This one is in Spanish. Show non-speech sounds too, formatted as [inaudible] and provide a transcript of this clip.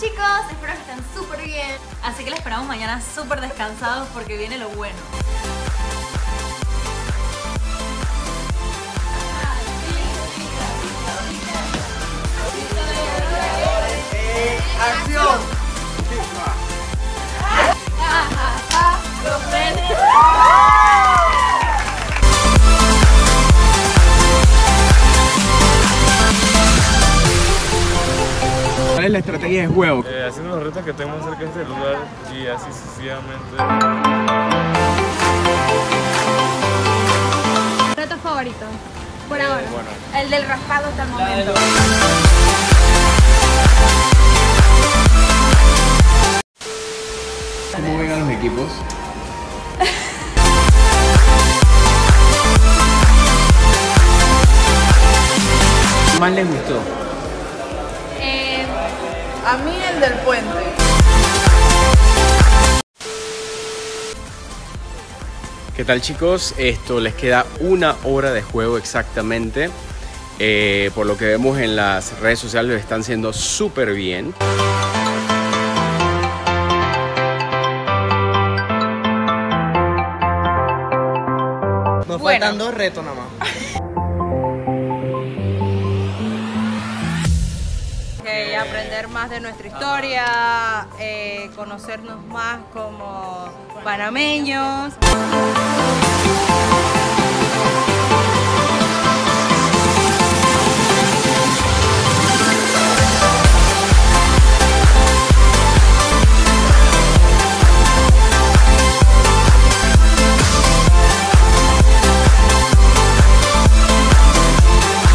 chicos, espero que estén súper bien. Así que les esperamos mañana súper descansados porque viene lo bueno. Es la estrategia de juego? Eh, haciendo los retos que tenemos cerca de este lugar y así sucesivamente. ¿Reto favorito? Por ahora. Bueno, El del raspado hasta el momento. ¿Cómo ven a los equipos? ¿Qué más les gustó? A mí el del puente. ¿Qué tal chicos? Esto les queda una hora de juego exactamente. Eh, por lo que vemos en las redes sociales lo están haciendo súper bien. Nos faltan dos retos nada más. [laughs] aprender más de nuestra historia, eh, conocernos más como panameños.